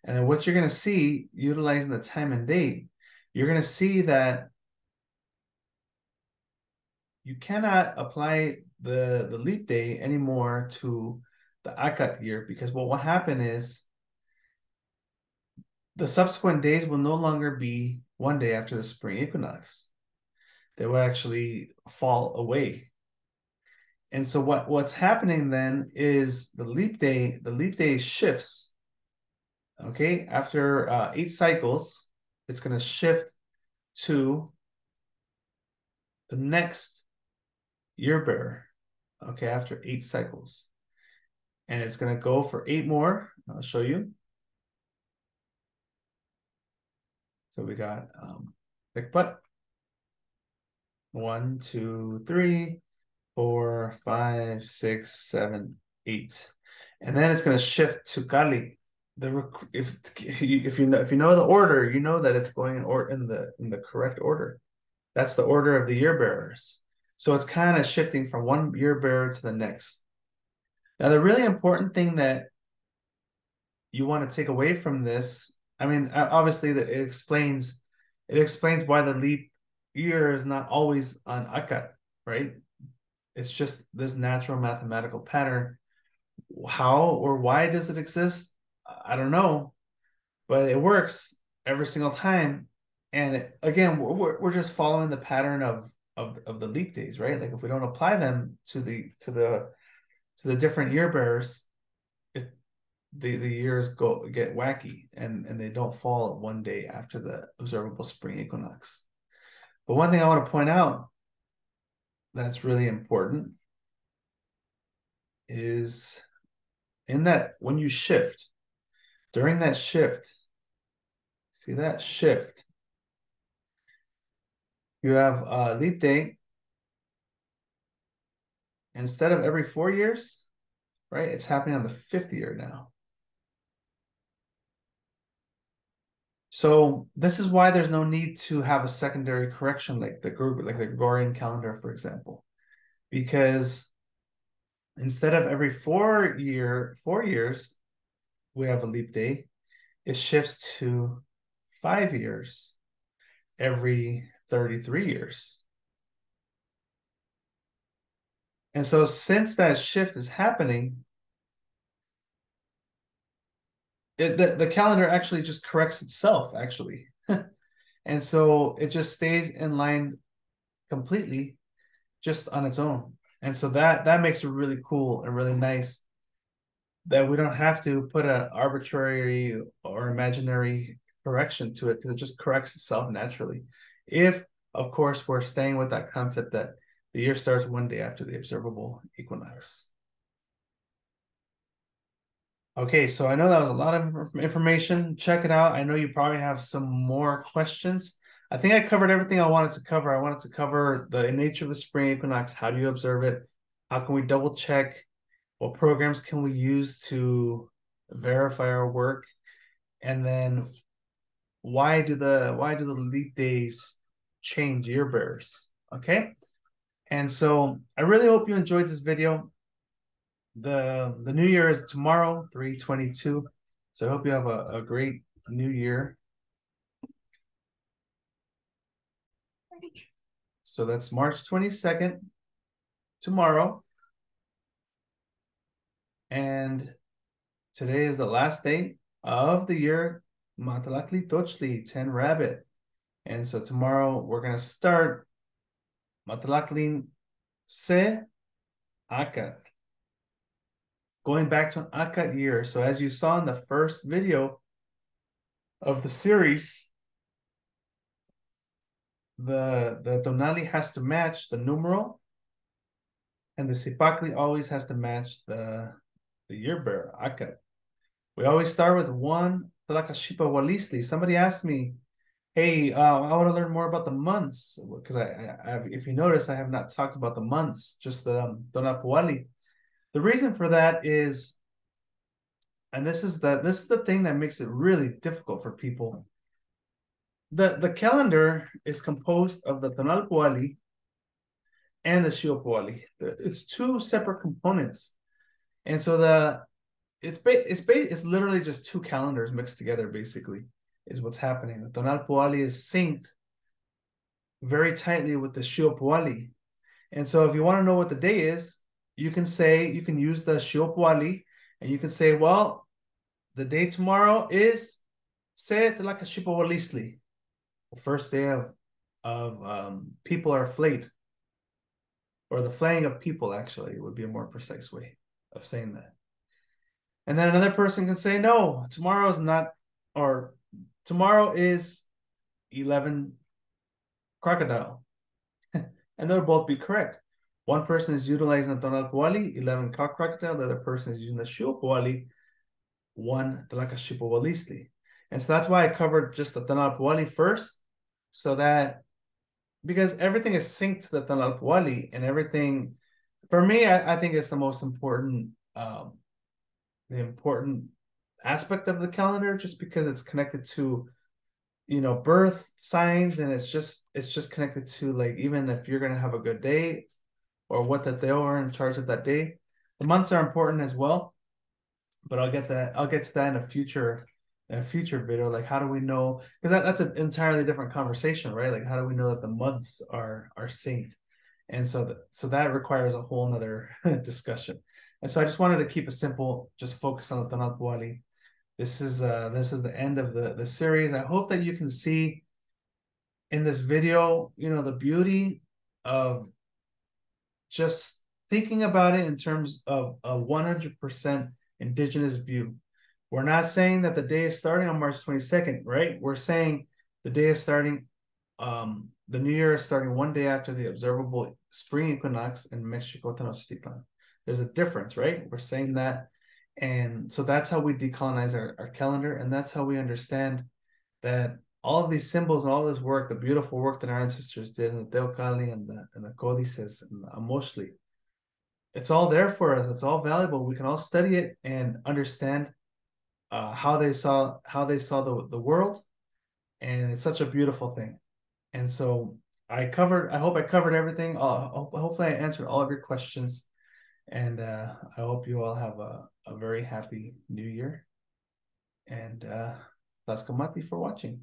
and then what you're going to see utilizing the time and date you're going to see that you cannot apply the the leap day anymore to the Acatl year because what will happen is the subsequent days will no longer be one day after the spring equinox. They will actually fall away. And so what, what's happening then is the leap day, the leap day shifts Okay, after uh, eight cycles, it's going to shift to the next year bearer. Okay, after eight cycles. And it's going to go for eight more. I'll show you. So we got um, Tecpatl. One, two, three, four, five, six, seven, eight. And then it's going to shift to Calli the if if you know if you know the order, you know that it's going in or in the in the correct order. That's the order of the year bearers. So it's kind of shifting from one year bearer to the next. Now, the really important thing that you want to take away from this, I mean, obviously that it explains it explains why the leap year is not always on Acatl, right? It's just this natural mathematical pattern. How or why does it exist? I don't know, but it works every single time. And it, again, we're, we're just following the pattern of, of of the leap days, right? Like if we don't apply them to the to the to the different year bearers, the the years go get wacky and and they don't fall one day after the observable spring equinox. But one thing I want to point out that's really important is in that when you shift during that shift, see that shift, you have a leap day. Instead of every four years, right? It's happening on the fifth year now. So this is why there's no need to have a secondary correction like the like the Gregorian calendar, for example, because instead of every four year four years, we have a leap day, it shifts to five years every 33 years. And so, since that shift is happening, it, the, the calendar actually just corrects itself, actually. and so, it just stays in line completely just on its own. And so that that makes it really cool and really nice that we don't have to put an arbitrary or imaginary correction to it because it just corrects itself naturally. If, of course, we're staying with that concept that the year starts one day after the observable equinox. Okay, so I know that was a lot of information. Check it out. I know you probably have some more questions. I think I covered everything I wanted to cover. I wanted to cover the nature of the spring equinox. How do you observe it? How can we double check what programs can we use to verify our work and then why do the why do the leap days change year bearers okay and so i really hope you enjoyed this video the the new year is tomorrow 322 so i hope you have a, a great new year so that's march 22nd tomorrow and today is the last day of the year, Matlactli Tochtli, 10 Rabbit. And so tomorrow we're going to start Matlactli Ce Acatl. Going back to an Acatl year. So as you saw in the first video of the series, the, the Tonali has to match the numeral and the Cipactli always has to match the the year bearer, Acatl. We always start with one Tlacaxipehualiztli. Somebody asked me, hey, uh, I want to learn more about the months because I, I, I, if you notice, I have not talked about the months, just the um, Tonalpohualli. The reason for that is, and this is the this is the thing that makes it really difficult for people. The the calendar is composed of the Tonalpohualli and the Xiuhpohualli. It's two separate components. And so the it's ba- it's ba- it's literally just two calendars mixed together basically is what's happening. The Tonalpohualli is synced very tightly with the Xiuhpohualli. And so if you want to know what the day is, you can say you can use the Xiuhpohualli and you can say, well, the day tomorrow is Ce Tlacaxipehualiztli, the first day of of um, people are flayed, or the flaying of people actually would be a more precise way of saying that. And then another person can say, no, tomorrow is not, or tomorrow is 11 crocodile. and they'll both be correct. One person is utilizing the Tonalpohualli, 11 cock crocodile. The other person is using the Xiuhpohualli, one Tlacaxipehualiztli. And so that's why I covered just the Tonalpohualli first, so that because everything is synced to the Tonalpohualli and everything, for me, I, I think it's the most important, um, the important aspect of the calendar, just because it's connected to you know birth signs and it's just it's just connected to like even if you're going to have a good day or what that they are in charge of that day. The months are important as well but i'll get that i'll get to that in a future a future video. Like how do we know? Because that, that's an entirely different conversation right? Like how do we know that the months are are synced? And so that so that requires a whole nother discussion. And so i just wanted to keep it simple just focus on the Puali this is uh this is the end of the the series. I hope that you can see in this video you know the beauty of just thinking about it in terms of a 100% indigenous view. We're not saying that the day is starting on march 22nd right? We're saying the day is starting um the new year is starting one day after the observable spring equinox in mexico tenochtitlan. There's a difference right? We're saying that. And so that's how we decolonize our, our calendar. And that's how we understand that all of these symbols and all this work, the beautiful work that our ancestors did in the Teocalli and the, and the Codices and the Amoxtli, it's all there for us. It's all valuable. We can all study it and understand uh, how they saw how they saw the, the world. And it's such a beautiful thing. And so I covered, I hope I covered everything. Uh, hopefully I answered all of your questions. And uh, I hope you all have a, a very happy new year. And uh, Tlazohcamati for watching.